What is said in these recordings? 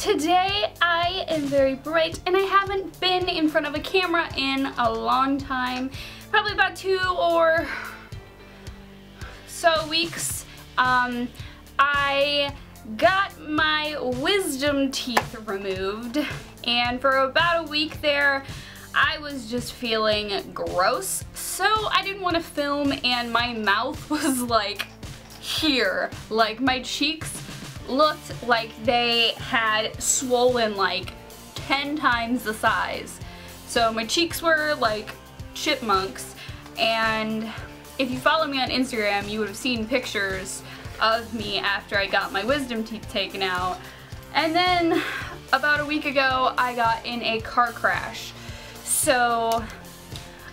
Today I am very bright and I haven't been in front of a camera in a long time, probably about two or so weeks. Um, I got my wisdom teeth removed and for about a week there I was just feeling gross so I didn't want to film and my mouth was like here like my cheeks looked like they had swollen like 10 times the size so my cheeks were like chipmunks and if you follow me on Instagram you would have seen pictures of me after I got my wisdom teeth taken out. And then about a week ago, I got in a car crash. So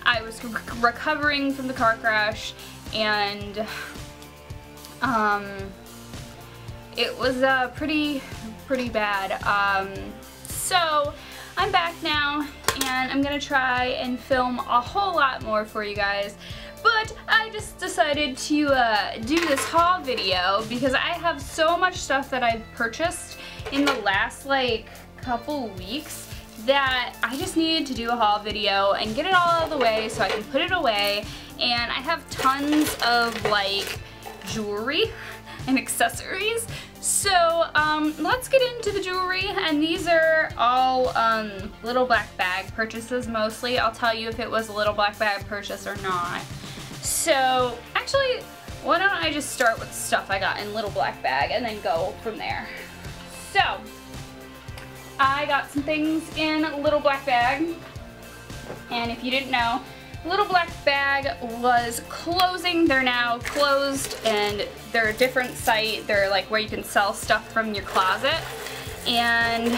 I was recovering from the car crash and um, it was uh, pretty, pretty bad. Um, so I'm back now and I'm gonna try and film a whole lot more for you guys. But I just decided to uh, do this haul video because I have so much stuff that I've purchased in the last like couple weeks that I just needed to do a haul video and get it all out of the way so I can put it away and I have tons of like jewelry and accessories so um, let's get into the jewelry and these are all um, little black bag purchases mostly I'll tell you if it was a little black bag purchase or not so actually, why don't I just start with stuff I got in little black bag and then go from there. So, I got some things in little black bag. And if you didn't know, Little Black Bag was closing. They're now closed and they're a different site. They're like where you can sell stuff from your closet. And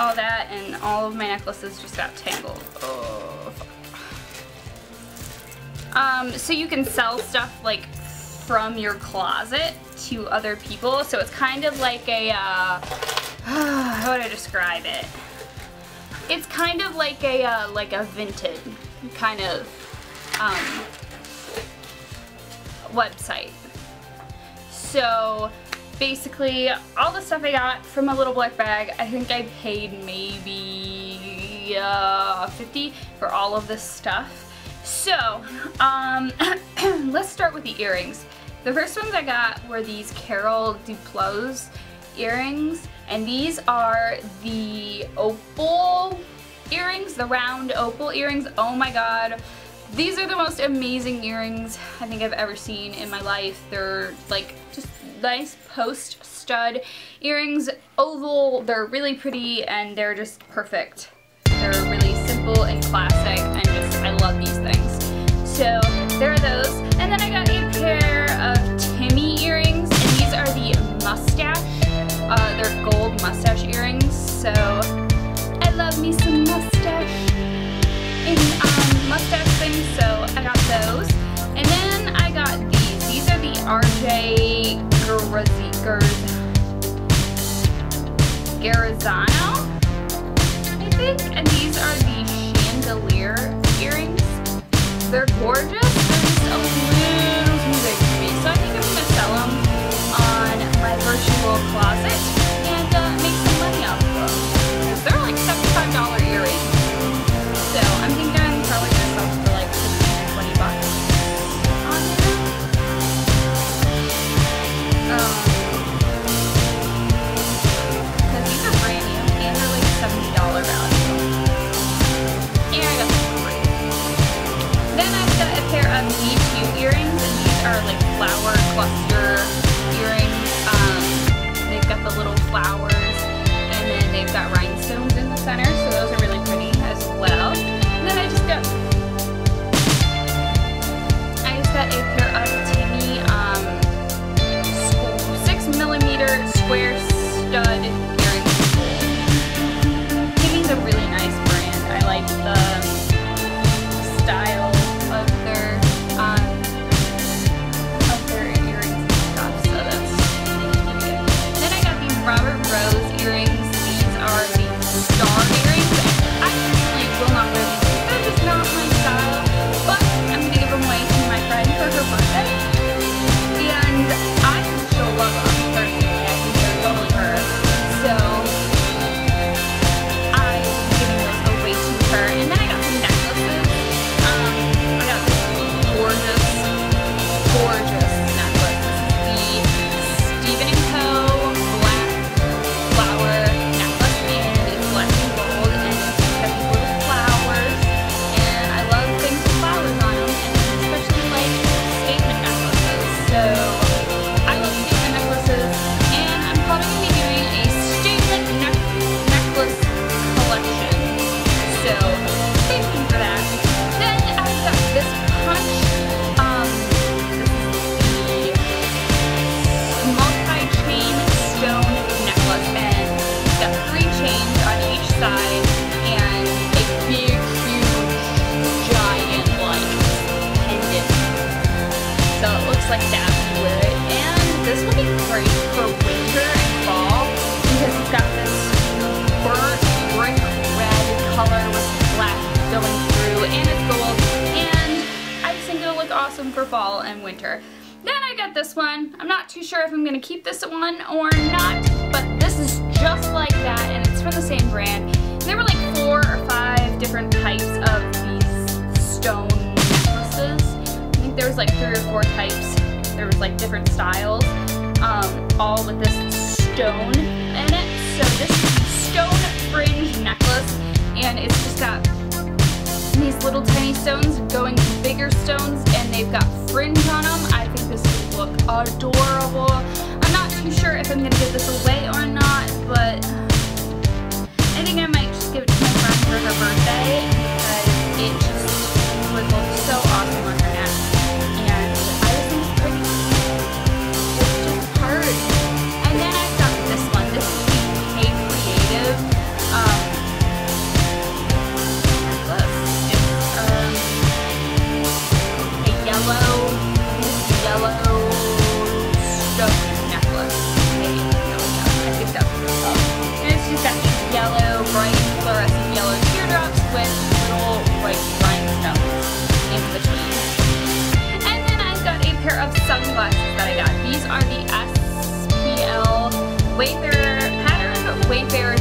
all that and all of my necklaces just got tangled. Oh. Um, so you can sell stuff like from your closet to other people. So it's kind of like a, uh, how would I describe it? It's kind of like a, uh, like a vintage kind of um, website. So basically all the stuff I got from a little black bag, I think I paid maybe uh, 50 for all of this stuff. So, um, let's start with the earrings. The first ones I got were these Carol Duplos earrings, and these are the opal earrings, the round opal earrings. Oh my god. These are the most amazing earrings I think I've ever seen in my life. They're like just nice post stud earrings, oval, they're really pretty and they're just perfect. They're really simple and classic and just, I love these things. So there are those. And then I got Garzano think, and these are the chandelier earrings. They're gorgeous, like that wood. And this will be great for winter and fall because it's got this burnt brick red color with black going through and it's gold. And I just think it'll look awesome for fall and winter. Then I got this one. I'm not too sure if I'm going to keep this one or not, but this is just like that and it's from the same brand. There were like four or five different types of these stone necklaces. I think there was like three or four types. There was like different styles, um, all with this stone in it. So this stone fringe necklace, and it's just got these little tiny stones going to bigger stones, and they've got fringe on them. I think this would look adorable. I'm not too sure if I'm gonna give this away or not, but I think I might just give it to my friend for her birthday because it just would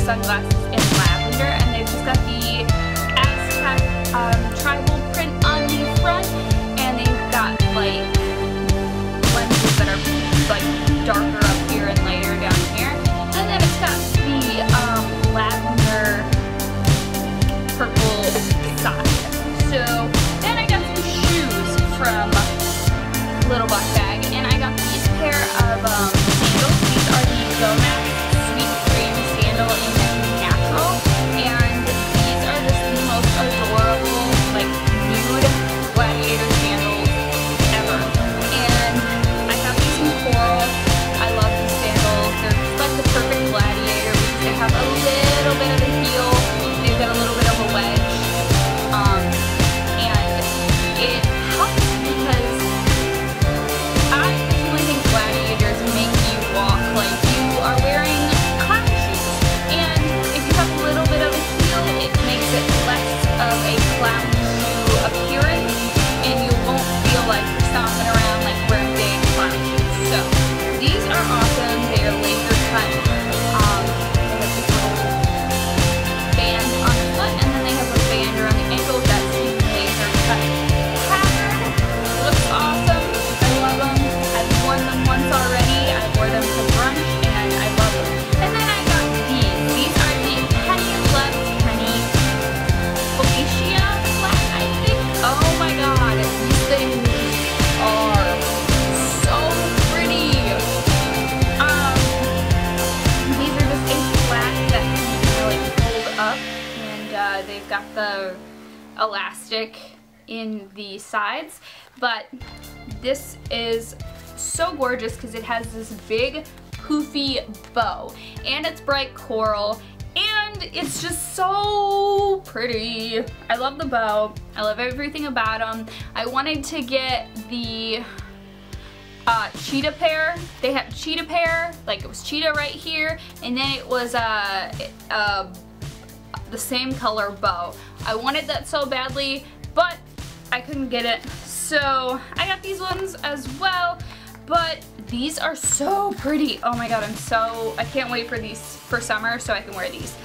三来 elastic in the sides, but this is so gorgeous because it has this big poofy bow and it's bright coral and it's just so pretty. I love the bow. I love everything about them. I wanted to get the uh, cheetah pair. They have cheetah pair, like it was cheetah right here, and then it was uh, uh, the same color bow. I wanted that so badly, but I couldn't get it. So I got these ones as well, but these are so pretty. Oh my god, I'm so, I can't wait for these for summer so I can wear these.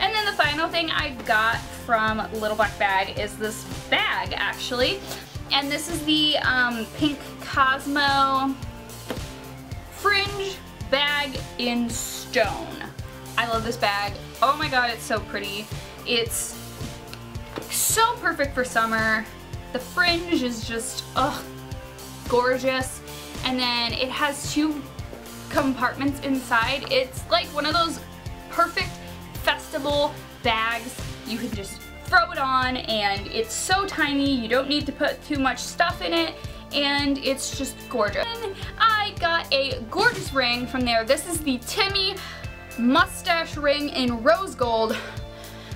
And then the final thing I got from Little Black Bag is this bag actually. And this is the um, Pink Cosmo Fringe Bag in Stone. I love this bag. Oh my god, it's so pretty. It's so perfect for summer. The fringe is just, ugh, gorgeous. And then it has two compartments inside. It's like one of those perfect festival bags. You can just throw it on and it's so tiny. You don't need to put too much stuff in it and it's just gorgeous. And I got a gorgeous ring from there. This is the Timmy mustache ring in rose gold.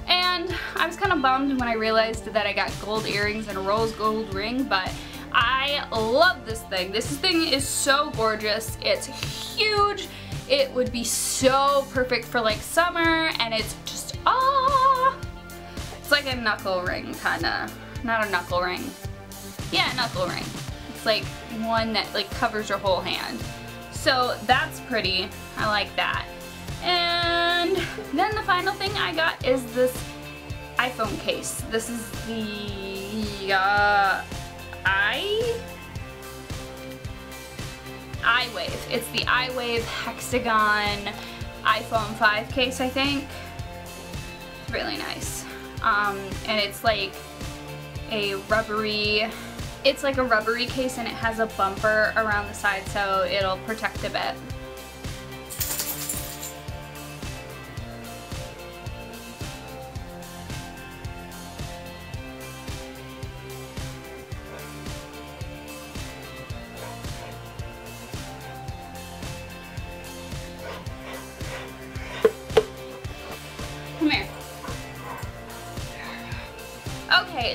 And I was kind of bummed when I realized that I got gold earrings and a rose gold ring, but I love this thing. This thing is so gorgeous. It's huge. It would be so perfect for like summer and it's just, ah. It's like a knuckle ring kinda. Not a knuckle ring. Yeah, knuckle ring. It's like one that like covers your whole hand. So that's pretty. I like that. And then the final thing I got is this iPhone case. This is the uh, i iWave. It's the iWave Hexagon iPhone 5 case, I think. It's really nice. Um, and it's like a rubbery, it's like a rubbery case and it has a bumper around the side so it'll protect a bit.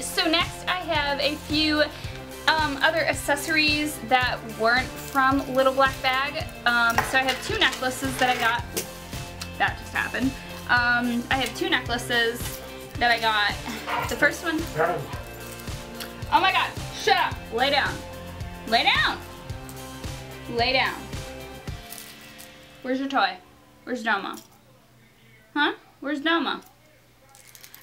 So next I have a few um, other accessories that weren't from Little Black Bag. Um, so I have two necklaces that I got. That just happened. Um, I have two necklaces that I got. The first one. Oh my god, shut up. Lay down. Lay down. Lay down. Where's your toy? Where's Noma? Huh? Where's Noma?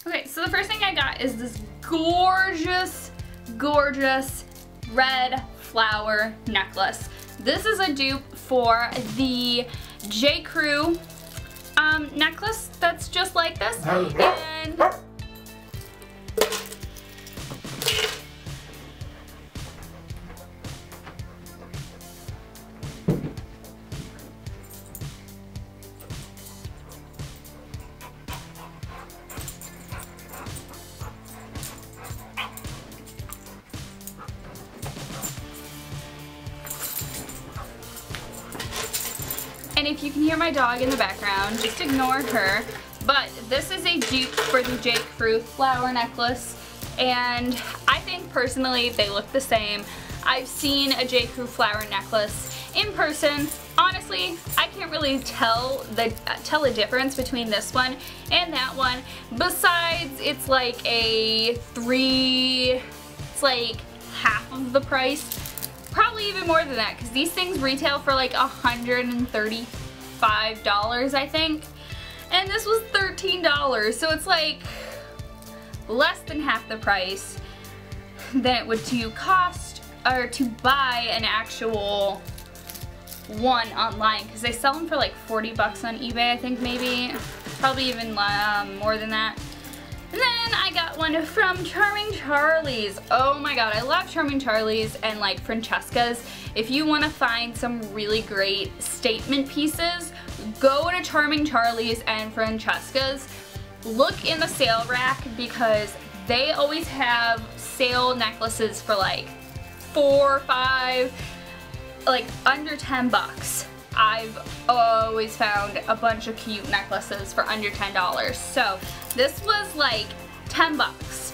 Okay, so the first thing I got is this gorgeous, gorgeous red flower necklace. This is a dupe for the J. Crew um, necklace that's just like this. And And if you can hear my dog in the background, just ignore her. But this is a dupe for the J. Crew flower necklace. And I think personally they look the same. I've seen a J. Crew flower necklace in person. Honestly, I can't really tell the tell the difference between this one and that one. Besides, it's like a three, it's like half of the price probably even more than that because these things retail for like $135 I think. And this was $13 so it's like less than half the price than it would to cost or to buy an actual one online because they sell them for like 40 bucks on eBay I think maybe. Probably even um, more than that. And then I got one from Charming Charlie's. Oh my god, I love Charming Charlie's and like Francesca's. If you want to find some really great statement pieces, go to Charming Charlie's and Francesca's. Look in the sale rack because they always have sale necklaces for like four, five, like under 10 bucks. I've always found a bunch of cute necklaces for under $10. So this was like 10 bucks.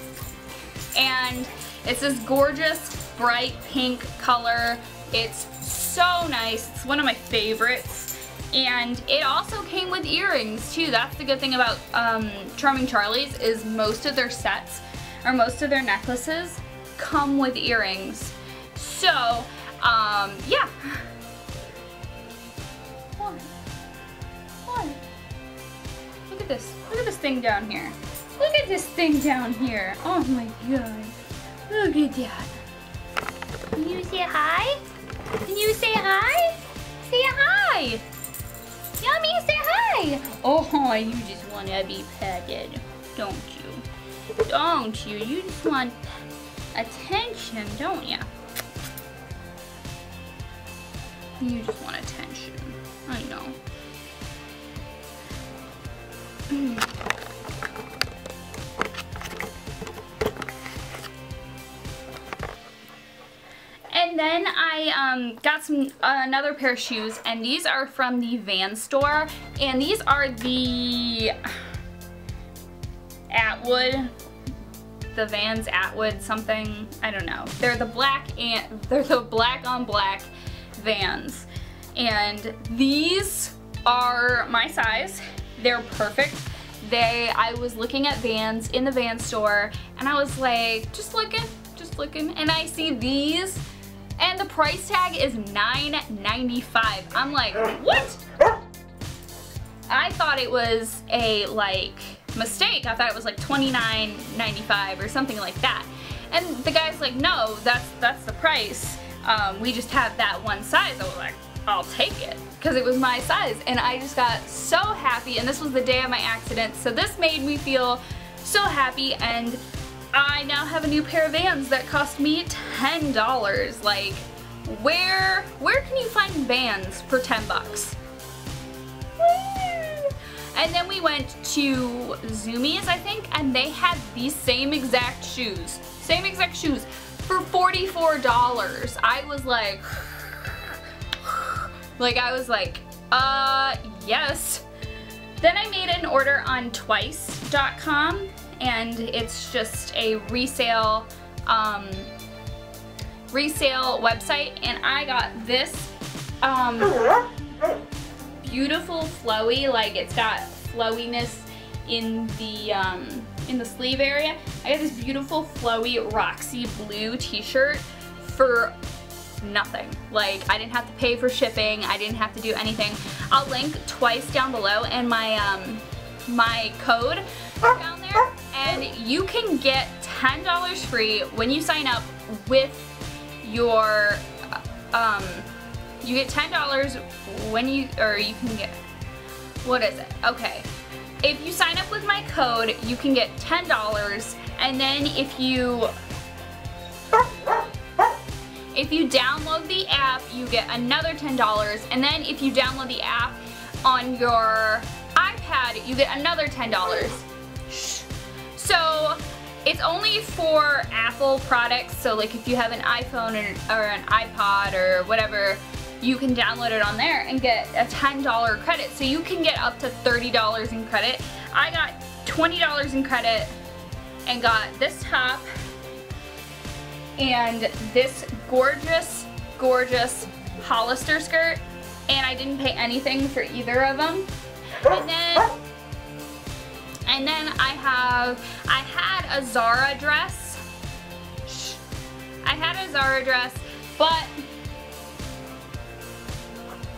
And it's this gorgeous bright pink color. It's so nice. It's one of my favorites. And it also came with earrings too. That's the good thing about um, Charming Charlie's is most of their sets or most of their necklaces come with earrings. So, um, yeah. Look at this. Look at this thing down here. Look at this thing down here. Oh my god. Look at that. Can you say hi? Can you say hi? Say hi. Yummy, say hi. Oh, you just want to be petted, don't you? Don't you? You just want attention, don't you? You just want attention. I know. And then I um, got some uh, another pair of shoes, and these are from the Van store, and these are the Atwood the Vans Atwood something, I don't know. They're the black and they're the black on black Vans. And these are my size. They're perfect. They, I was looking at Vans in the Vans store and I was like, just looking, just looking. And I see these and the price tag is $9.95. I'm like, what? I thought it was a like mistake. I thought it was like $29.95 or something like that. And the guy's like, no, that's that's the price. Um, we just have that one size. I was like, I'll take it because it was my size and I just got so happy and this was the day of my accident so this made me feel so happy and I now have a new pair of Vans that cost me $10 like where where can you find Vans for 10 bucks? And then we went to Zumiez I think and they had these same exact shoes. Same exact shoes. For $44 I was like like I was like, uh, yes. Then I made an order on twice.com and it's just a resale, um, resale website and I got this, um, beautiful flowy, like it's got flowiness in the, um, in the sleeve area. I got this beautiful flowy Roxy blue t-shirt for nothing. Like I didn't have to pay for shipping, I didn't have to do anything. I'll link twice down below and my um my code down and you can get $10 free when you sign up with your um you get $10 when you or you can get what is it? Okay. If you sign up with my code, you can get $10 and then if you if you download the app, you get another $10, and then if you download the app on your iPad, you get another $10. So it's only for Apple products, so like if you have an iPhone or, or an iPod or whatever, you can download it on there and get a $10 credit. So you can get up to $30 in credit. I got $20 in credit and got this top and this gorgeous, gorgeous Hollister skirt and I didn't pay anything for either of them. And then, and then I have, I had a Zara dress. I had a Zara dress, but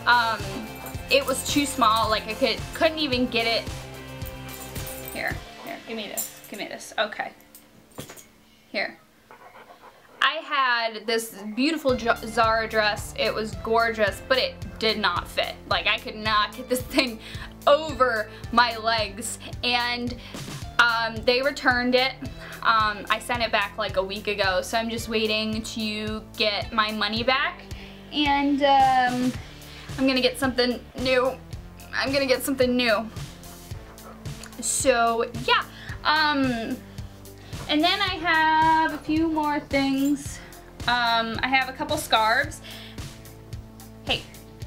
um, it was too small. Like I could, couldn't even get it. Here, here, give me this, give me this. Okay. Here. I had this beautiful Zara dress. It was gorgeous, but it did not fit. Like I could not get this thing over my legs. And um, they returned it. Um, I sent it back like a week ago, so I'm just waiting to get my money back. And um, I'm gonna get something new. I'm gonna get something new. So yeah. Um, and then I have a few more things. Um, I have a couple scarves. Hey,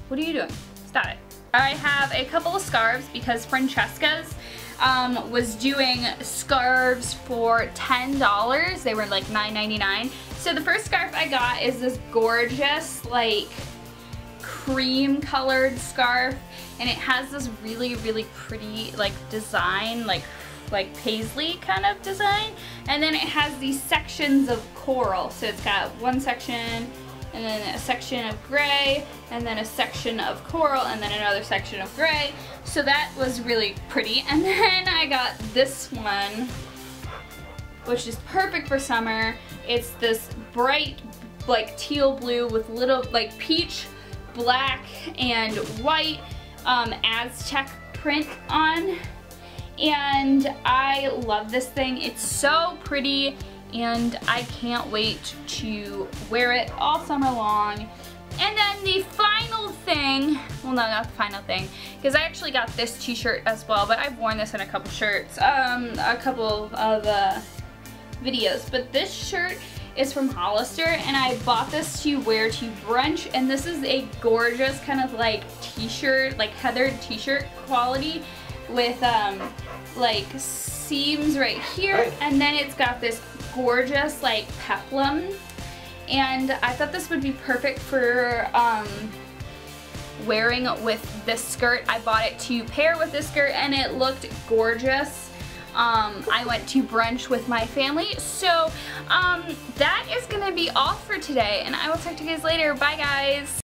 what are you doing? Stop it. I have a couple of scarves because Francesca's um, was doing scarves for $10. They were like $9.99. So the first scarf I got is this gorgeous like cream colored scarf and it has this really really pretty like design like like paisley kind of design. And then it has these sections of coral. So it's got one section and then a section of gray and then a section of coral and then another section of gray. So that was really pretty. And then I got this one which is perfect for summer. It's this bright like teal blue with little like peach, black, and white um, Aztec print on and I love this thing. It's so pretty and I can't wait to wear it all summer long. And then the final thing, well no, not the final thing, because I actually got this t-shirt as well, but I've worn this in a couple shirts, um, a couple of uh, videos. But this shirt is from Hollister, and I bought this to wear to brunch, and this is a gorgeous kind of like t-shirt, like heathered t-shirt quality with um, like seams right here and then it's got this gorgeous like peplum. And I thought this would be perfect for um, wearing with this skirt. I bought it to pair with this skirt and it looked gorgeous. Um, I went to brunch with my family. So um, that is going to be all for today and I will talk to you guys later. Bye guys.